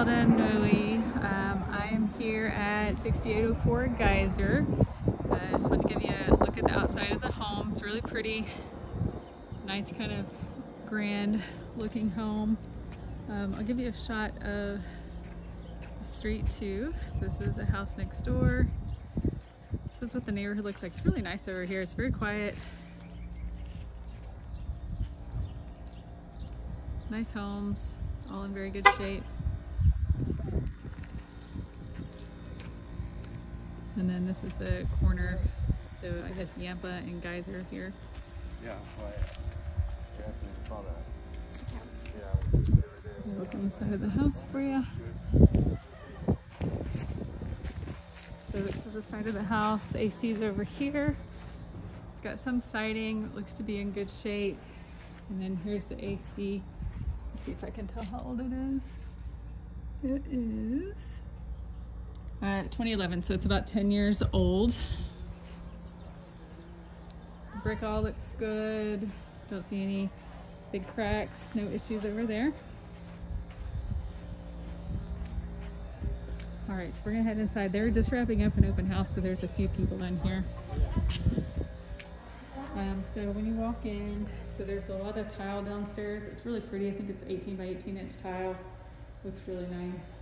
Zelda. Um, I am here at 6804 Geyser. Uh, I just want to give you a look at the outside of the home. It's really pretty. Nice kind of grand looking home. Um, I'll give you a shot of the street too. So this is the house next door. This is what the neighborhood looks like. It's really nice over here. It's very quiet. Nice homes, all in very good shape. And then this is the corner. So I guess Yampa and Geyser here. Yeah, so I I actually saw that. Yeah. I'll look on the side of the house for you. So this is the side of the house. The AC is over here. It's got some siding. It looks to be in good shape. And then here's the AC. Let's see if I can tell how old it is. It is uh, 2011, so it's about 10 years old. The brick all looks good. Don't see any big cracks, no issues over there. All right, so we're gonna head inside. They're just wrapping up an open house, so there's a few people in here. Um, so when you walk in, so there's a lot of tile downstairs. It's really pretty. I think it's 18 by 18 inch tile. Looks really nice.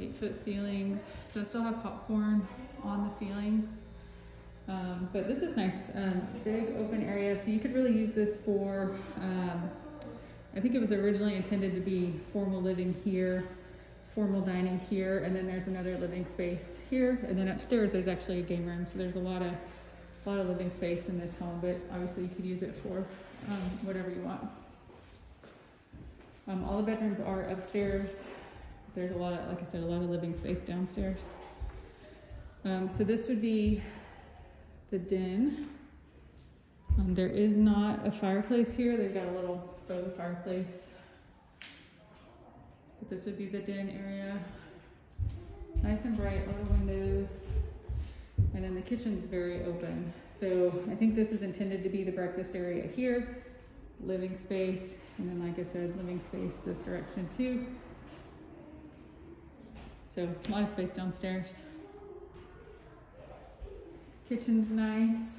Eight foot ceilings. Does still have popcorn on the ceilings. Um, but this is nice. Um, big open area. So you could really use this for, um, I think it was originally intended to be formal living here, formal dining here, and then there's another living space here. And then upstairs there's actually a game room. So there's a lot of a lot of living space in this home, but obviously you could use it for um, whatever you want. Um, all the bedrooms are upstairs. There's a lot of, like I said, a lot of living space downstairs. Um, so this would be the den. Um, there is not a fireplace here. They've got a little faux fireplace. But this would be the den area. Nice and bright, a lot of windows. And then the kitchen's very open. So I think this is intended to be the breakfast area here, living space, and then like I said, living space this direction too. So a lot of space downstairs. Kitchen's nice.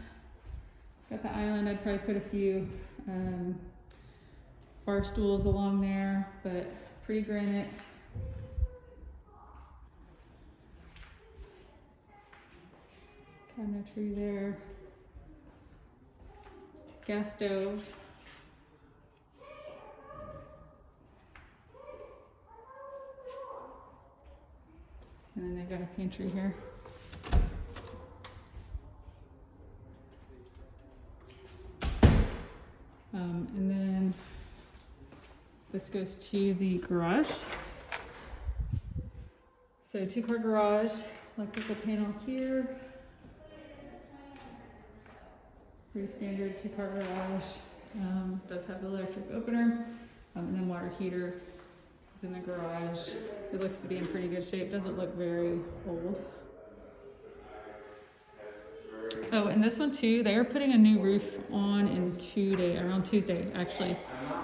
Got the island, I'd probably put a few um, bar stools along there, but pretty granite. cabinetry there. Gas stove. And then they've got a pantry here. Um, and then this goes to the garage. So two car garage, electrical panel here, Pretty standard two car garage. Um, does have the electric opener. Um, and then water heater is in the garage. It looks to be in pretty good shape. Doesn't look very old. Oh, and this one too, they are putting a new roof on in two day, around Tuesday actually.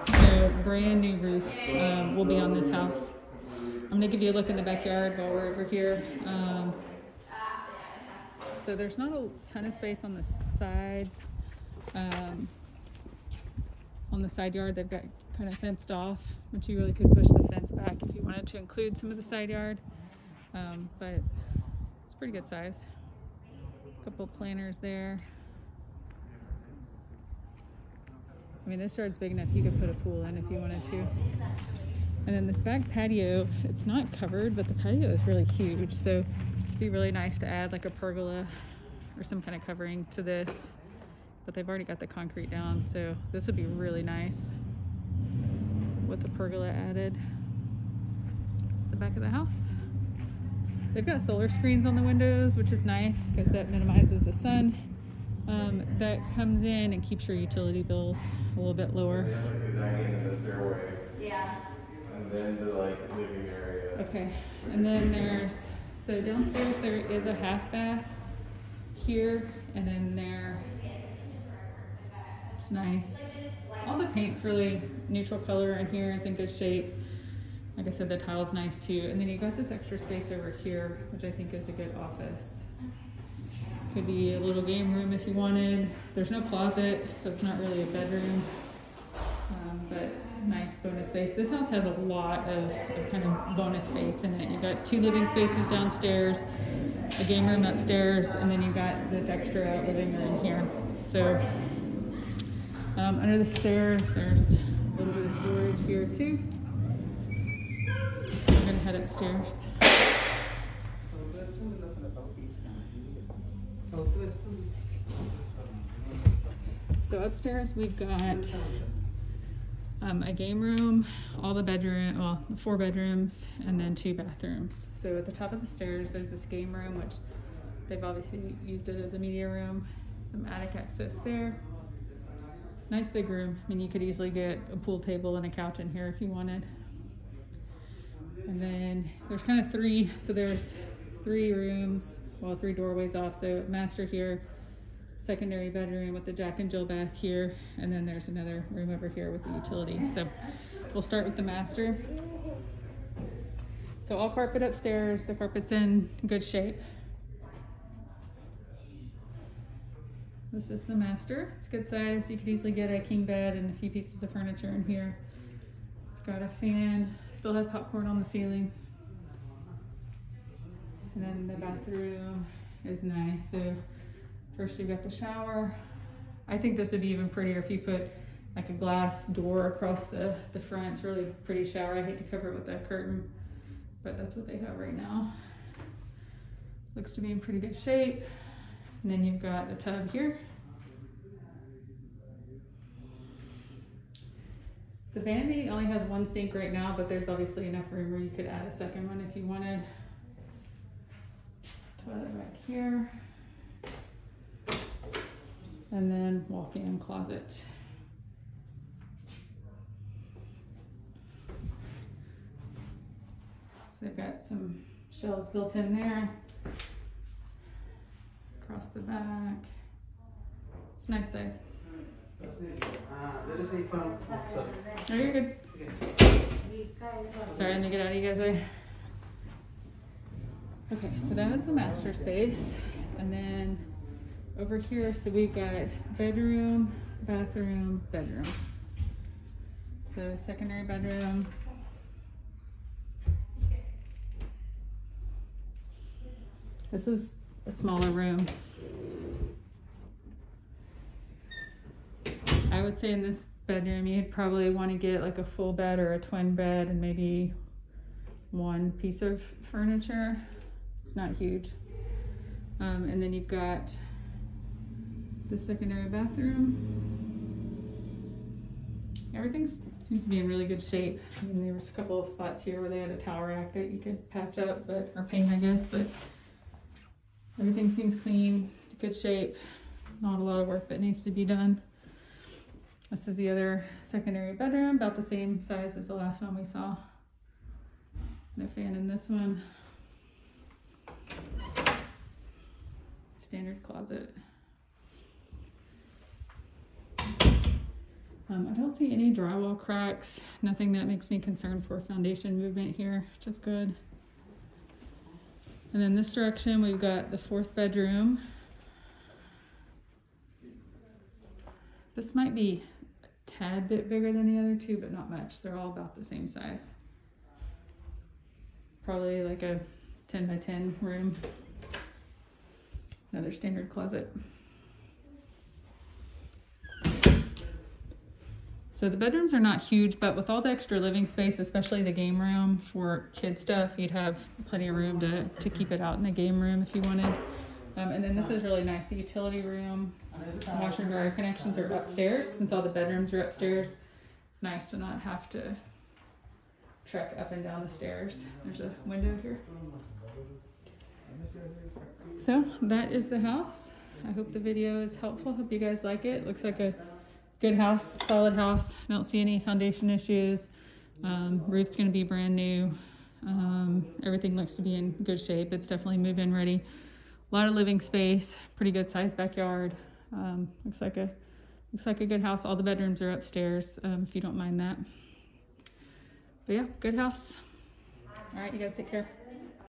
So brand new roof um, will be on this house. I'm gonna give you a look in the backyard while we're over here. Um, so there's not a ton of space on the sides. Um, on the side yard, they've got kind of fenced off, which you really could push the back if you wanted to include some of the side yard. Um, but it's pretty good size. A couple planters there. I mean, this yard's big enough you could put a pool in if you wanted to. And then this back patio, it's not covered, but the patio is really huge. So it'd be really nice to add like a pergola or some kind of covering to this but they've already got the concrete down so this would be really nice with the pergola added back of the house they've got solar screens on the windows which is nice because that minimizes the sun um, that comes in and keeps your utility bills a little bit lower. Yeah. And then the like living area. okay and then there's so downstairs there is a half bath here and then there it's nice. All the paint's really neutral color in here. It's in good shape. Like I said, the tile's nice too. And then you got this extra space over here, which I think is a good office. Could be a little game room if you wanted. There's no closet, so it's not really a bedroom. Um, but nice bonus space. This house has a lot of, of kind of bonus space in it. You've got two living spaces downstairs, a game room upstairs, and then you've got this extra living room here. So um, under the stairs, there's a little bit of storage here too. Gonna head upstairs. So upstairs we've got um, a game room, all the bedroom, well, four bedrooms, and then two bathrooms. So at the top of the stairs, there's this game room, which they've obviously used it as a media room. Some attic access there. Nice big room. I mean, you could easily get a pool table and a couch in here if you wanted. And then there's kind of three, so there's three rooms, well, three doorways off. So master here, secondary bedroom with the Jack and Jill bath here, and then there's another room over here with the utility. So we'll start with the master. So all carpet upstairs, the carpet's in good shape. This is the master. It's good size. You could easily get a king bed and a few pieces of furniture in here. It's got a fan, still has popcorn on the ceiling. And then the bathroom is nice. So first you've got the shower. I think this would be even prettier if you put like a glass door across the, the front. It's really pretty shower. I hate to cover it with that curtain, but that's what they have right now. Looks to be in pretty good shape. And then you've got the tub here. The vanity only has one sink right now, but there's obviously enough room where you could add a second one if you wanted. Toilet back here. And then walk-in closet. So they've got some shelves built in there across the back. It's nice size. Oh, you're good. Sorry, let me get out of you guys' way. Okay, so that was the master space. And then over here, so we've got bedroom, bathroom, bedroom. So secondary bedroom. This is a smaller room. I would say in this bedroom you'd probably want to get like a full bed or a twin bed and maybe one piece of furniture. It's not huge. Um, and then you've got the secondary bathroom. Everything seems to be in really good shape. I mean, there was a couple of spots here where they had a towel rack that you could patch up, but or paint, I guess, but Everything seems clean, good shape. Not a lot of work that needs to be done. This is the other secondary bedroom, about the same size as the last one we saw. No fan in this one. Standard closet. Um, I don't see any drywall cracks, nothing that makes me concerned for foundation movement here, which is good. And then this direction, we've got the fourth bedroom. This might be tad bit bigger than the other two, but not much. They're all about the same size. Probably like a 10 by 10 room. Another standard closet. So the bedrooms are not huge, but with all the extra living space, especially the game room for kid stuff, you'd have plenty of room to, to keep it out in the game room if you wanted. Um, and then this is really nice. The utility room, washer and dryer connections are upstairs. Since all the bedrooms are upstairs, it's nice to not have to trek up and down the stairs. There's a window here. So that is the house. I hope the video is helpful. Hope you guys like it. Looks like a good house, solid house. I don't see any foundation issues. Um, roof's gonna be brand new. Um, everything looks to be in good shape. It's definitely move-in ready. A lot of living space, pretty good sized backyard. Um, looks like a looks like a good house. All the bedrooms are upstairs, um, if you don't mind that. But yeah, good house. All right, you guys take care.